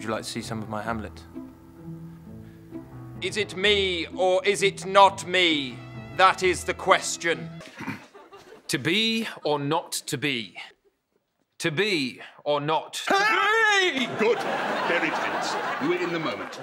Would you like to see some of my Hamlet? Is it me or is it not me? That is the question. To be or not to be? To be or not? Hey! Good. Very tense. You were in the moment.